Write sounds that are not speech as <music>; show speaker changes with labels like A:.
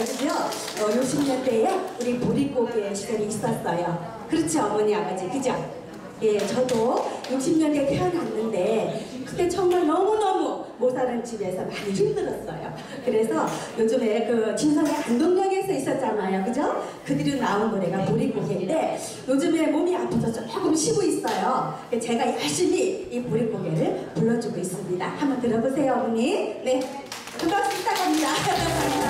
A: 여보세요. 어, 60년대에 우리 보릿고개 시절이 있었어요. 그렇죠, 어머니, 아버지, 그죠? 예, 저도 60년대에 태어났는데 그때 정말 너무너무 못 사는 집에서 많이 힘들었어요. 그래서 요즘에 그 진성의 안동역에서 있었잖아요. 그죠? 그 뒤로 나온 노래가 보릿고개인데 요즘에 몸이 아파서 조금 쉬고 있어요. 제가 열심히 이 보릿고개를 불러주고 있습니다. 한번 들어보세요, 어머니. 네. 반갑습니다. 감사합니다. <laughs>